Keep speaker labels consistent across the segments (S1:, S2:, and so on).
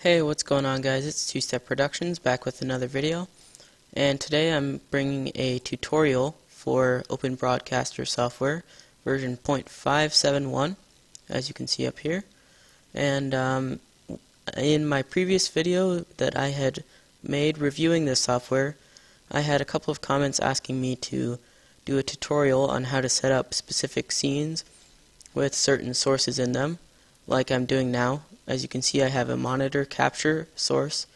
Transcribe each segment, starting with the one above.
S1: Hey, what's going on guys? It's Two Step Productions back with another video. And today I'm bringing a tutorial for Open Broadcaster software version 0.571 as you can see up here. And um, in my previous video that I had made reviewing this software, I had a couple of comments asking me to do a tutorial on how to set up specific scenes with certain sources in them, like I'm doing now. As you can see, I have a monitor capture source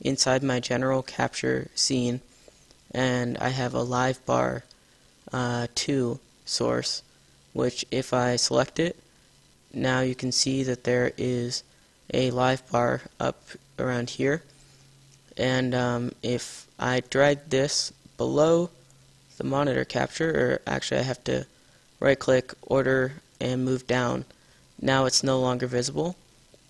S1: inside my general capture scene, and I have a live bar uh, 2 source, which if I select it, now you can see that there is a live bar up around here. And um, if I drag this below the monitor capture or actually I have to right click order and move down now it's no longer visible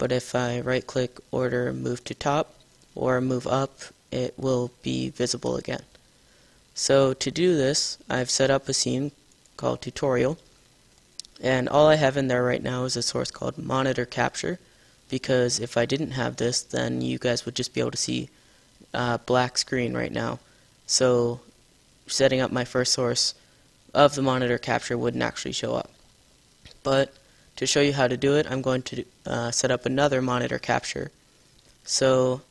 S1: but if I right click order move to top or move up it will be visible again. So to do this I've set up a scene called tutorial. And all I have in there right now is a source called monitor capture because if I didn't have this then you guys would just be able to see uh, black screen right now. So setting up my first source of the monitor capture wouldn't actually show up. But to show you how to do it I'm going to uh, set up another monitor capture so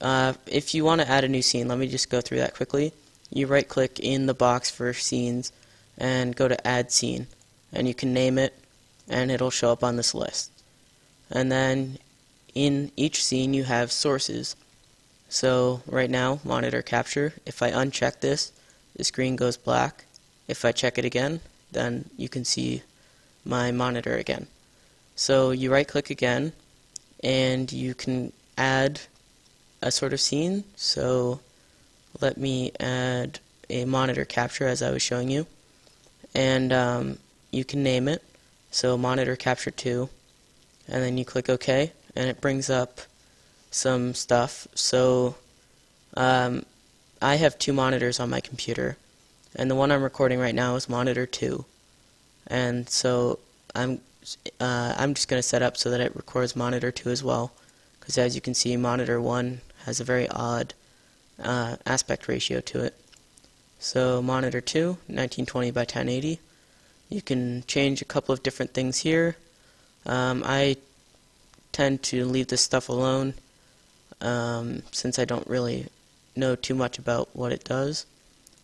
S1: uh, if you want to add a new scene let me just go through that quickly you right click in the box for scenes and go to add scene and you can name it and it'll show up on this list. And then in each scene you have sources. So right now, monitor capture, if I uncheck this, the screen goes black. If I check it again, then you can see my monitor again. So you right click again and you can add a sort of scene. So let me add a monitor capture as I was showing you. And um, you can name it. So monitor capture 2. And then you click OK, and it brings up some stuff. So um, I have two monitors on my computer, and the one I'm recording right now is monitor 2. And so I'm uh, I'm just going to set up so that it records monitor 2 as well, because as you can see, monitor 1 has a very odd uh, aspect ratio to it. So monitor 2, 1920 by 1080. You can change a couple of different things here. Um, I tend to leave this stuff alone um, since I don't really know too much about what it does.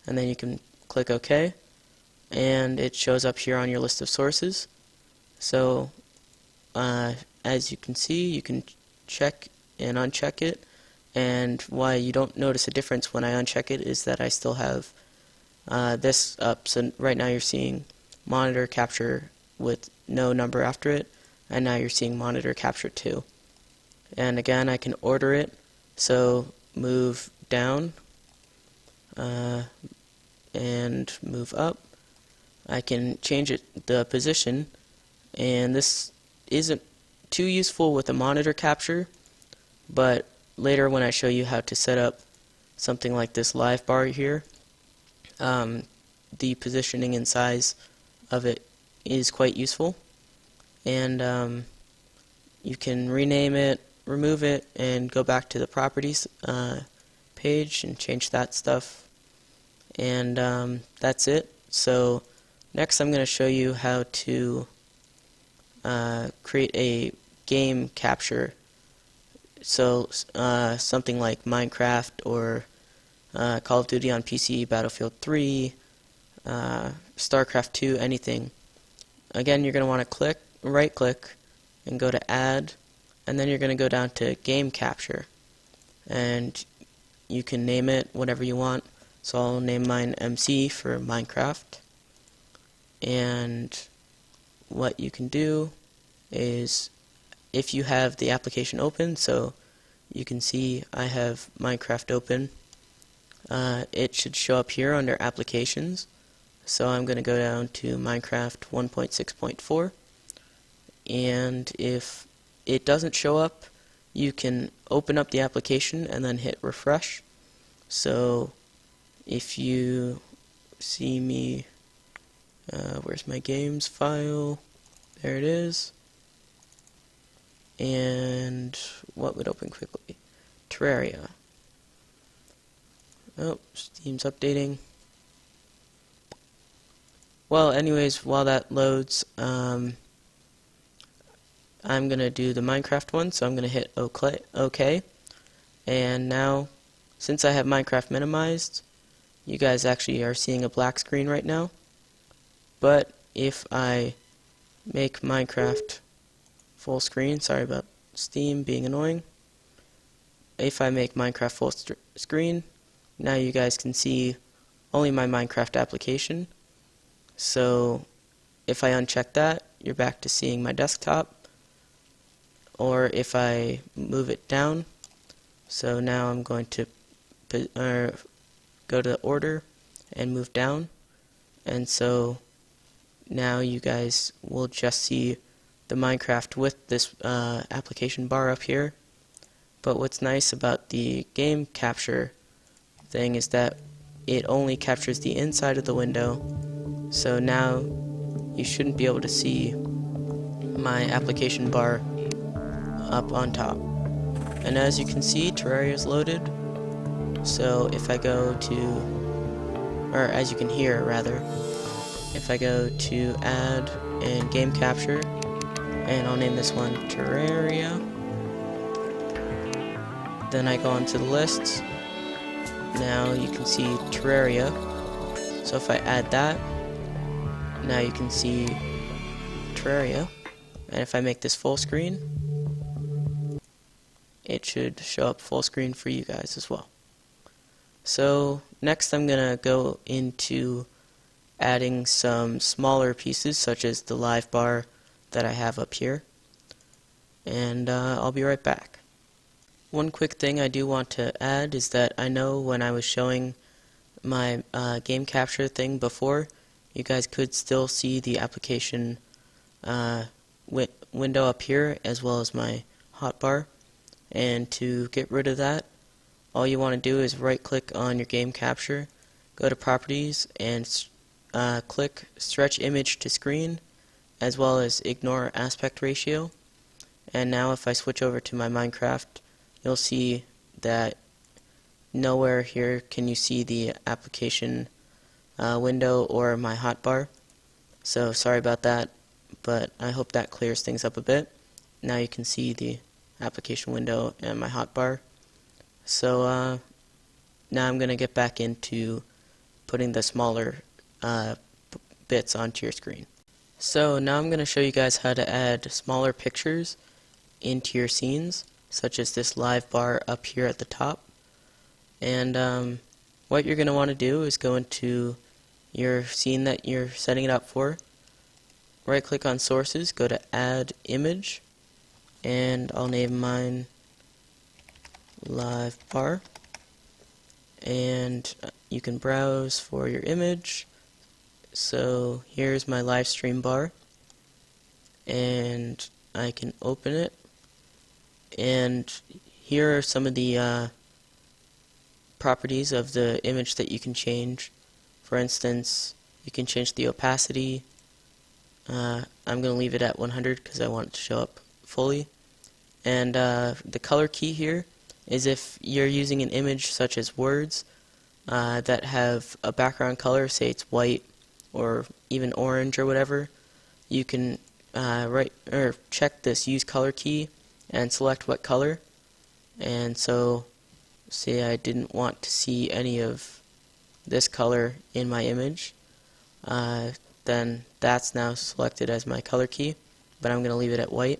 S1: And then you can click OK and it shows up here on your list of sources. So uh, as you can see, you can check and uncheck it. And why you don't notice a difference when I uncheck it is that I still have uh, this up. So right now you're seeing monitor capture with no number after it, and now you're seeing monitor capture 2. And again, I can order it, so move down uh, and move up. I can change it the position, and this isn't too useful with a monitor capture, but later when I show you how to set up something like this live bar here, um, the positioning and size of it is quite useful. And um, you can rename it, remove it, and go back to the properties uh, page and change that stuff. And um, that's it. So next I'm going to show you how to uh, create a game capture. So uh, something like Minecraft or uh, Call of Duty on PC, Battlefield 3, uh, StarCraft 2, anything. Again, you're going to want to click, right click, and go to Add, and then you're going to go down to Game Capture. And you can name it whatever you want. So I'll name mine MC for Minecraft. And what you can do is if you have the application open, so you can see I have Minecraft open, uh, it should show up here under Applications. So I'm going to go down to Minecraft 1.6.4 and if it doesn't show up you can open up the application and then hit refresh. So if you see me uh, where's my games file there it is and what would open quickly? Terraria. Oh, Steam's updating. Well, anyways, while that loads, um, I'm going to do the Minecraft one, so I'm going to hit OK. And now, since I have Minecraft minimized, you guys actually are seeing a black screen right now. But if I make Minecraft full screen, sorry about Steam being annoying. If I make Minecraft full screen, now you guys can see only my Minecraft application. So if I uncheck that, you're back to seeing my desktop. Or if I move it down, so now I'm going to uh, go to order and move down. And so now you guys will just see the Minecraft with this uh, application bar up here. But what's nice about the game capture thing is that it only captures the inside of the window. So now you shouldn't be able to see my application bar up on top. And as you can see, Terraria is loaded. So if I go to, or as you can hear rather, if I go to add and game capture, and I'll name this one Terraria, then I go onto the list. Now you can see Terraria. So if I add that, now you can see Terraria. And if I make this full screen, it should show up full screen for you guys as well. So next I'm going to go into adding some smaller pieces such as the live bar that I have up here. And uh, I'll be right back. One quick thing I do want to add is that I know when I was showing my uh, game capture thing before, you guys could still see the application uh, wi window up here as well as my hotbar. And to get rid of that, all you want to do is right click on your game capture, go to properties and uh, click stretch image to screen as well as ignore aspect ratio. And now if I switch over to my Minecraft, you'll see that nowhere here can you see the application uh, window or my hotbar. So sorry about that, but I hope that clears things up a bit. Now you can see the application window and my hotbar. So uh, now I'm going to get back into putting the smaller uh, bits onto your screen. So now I'm going to show you guys how to add smaller pictures into your scenes, such as this live bar up here at the top. And um, what you're going to want to do is go into your scene that you're setting it up for. Right click on sources, go to add image, and I'll name mine live bar. And you can browse for your image. So here's my live stream bar. And I can open it. And here are some of the uh, properties of the image that you can change. For instance, you can change the opacity. Uh, I'm going to leave it at 100 because I want it to show up fully. And uh, the color key here is if you're using an image such as words uh, that have a background color, say it's white or even orange or whatever, you can uh, write or check this use color key and select what color. And so, say I didn't want to see any of this color in my image, uh, then that's now selected as my color key, but I'm going to leave it at white.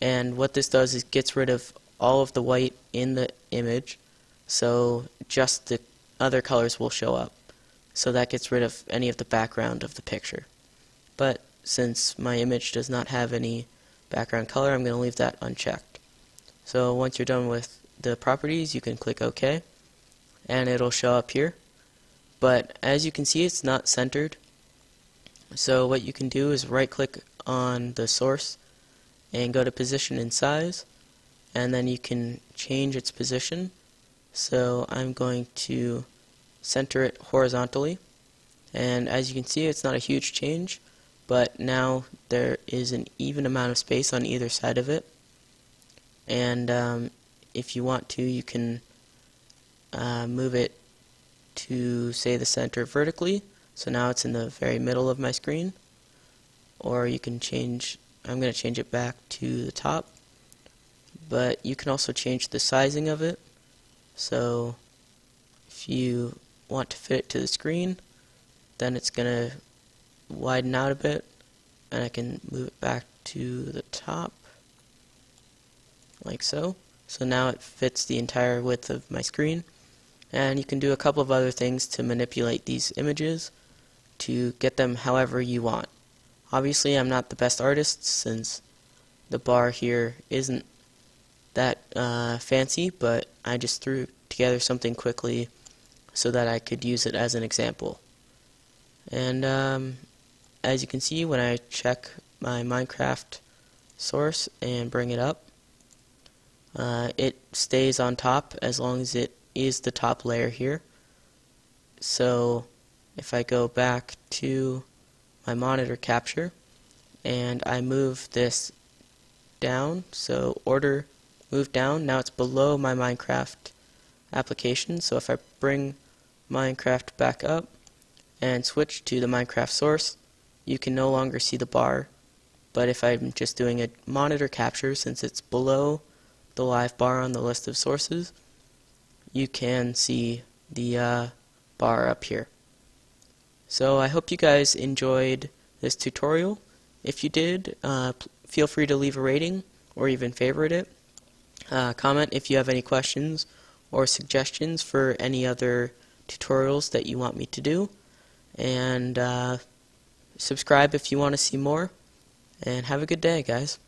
S1: And what this does is gets rid of all of the white in the image, so just the other colors will show up. So that gets rid of any of the background of the picture. But since my image does not have any background color, I'm going to leave that unchecked. So once you're done with the properties, you can click OK, and it'll show up here but as you can see it's not centered so what you can do is right click on the source and go to position and size and then you can change its position so I'm going to center it horizontally. And as you can see it's not a huge change but now there is an even amount of space on either side of it. And um, if you want to you can uh, move it to say the center vertically. So now it's in the very middle of my screen. Or you can change I'm going to change it back to the top. But you can also change the sizing of it. So if you want to fit it to the screen then it's going to widen out a bit and I can move it back to the top like so. So now it fits the entire width of my screen. And you can do a couple of other things to manipulate these images to get them however you want. Obviously I'm not the best artist since the bar here isn't that uh, fancy but I just threw together something quickly so that I could use it as an example. And um, as you can see when I check my Minecraft source and bring it up uh, it stays on top as long as it is the top layer here. So if I go back to my monitor capture and I move this down so order move down now it's below my Minecraft application. So if I bring Minecraft back up and switch to the Minecraft source you can no longer see the bar. But if I'm just doing a monitor capture, since it's below the live bar on the list of sources, you can see the uh, bar up here. So I hope you guys enjoyed this tutorial. If you did, uh, feel free to leave a rating or even favorite it. Uh, comment if you have any questions or suggestions for any other tutorials that you want me to do. And uh, Subscribe if you want to see more. And have a good day, guys.